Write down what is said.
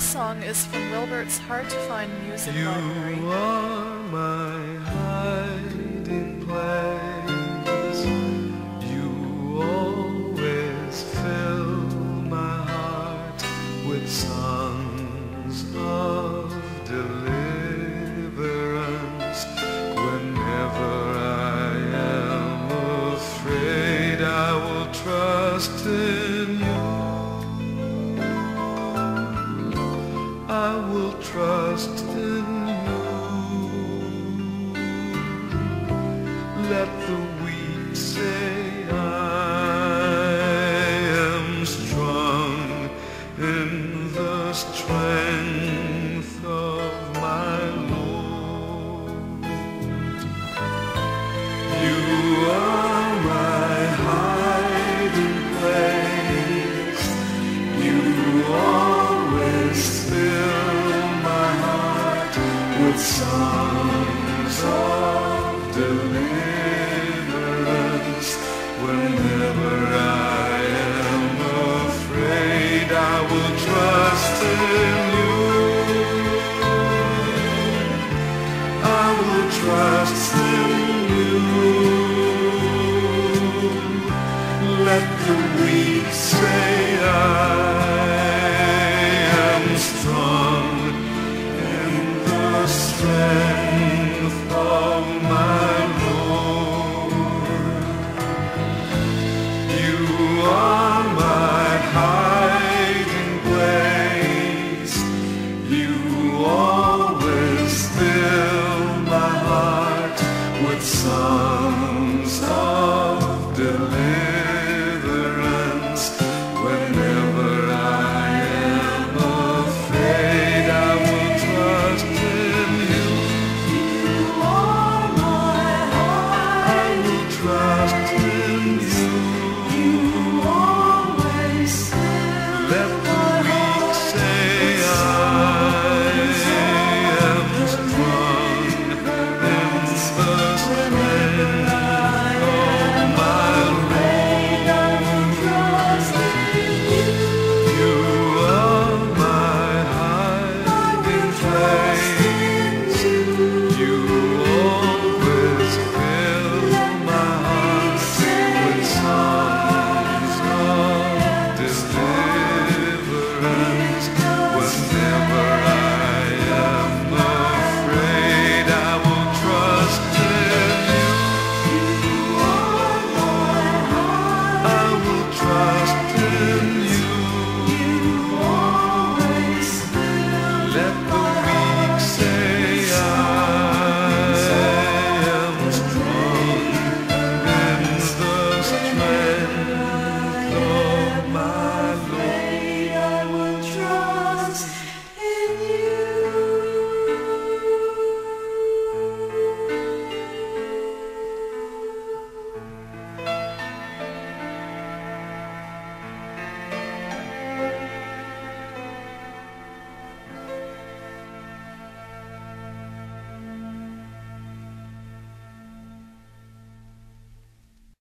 song is from Wilbert's Hard to Find Music You Library. are my hiding place. You always fill my heart with songs of deliverance. Whenever I am afraid, I will trust in I will trust in you. Let the with songs of deliverance. Whenever I am afraid, I will trust in you. I will trust in you. Let the weak say I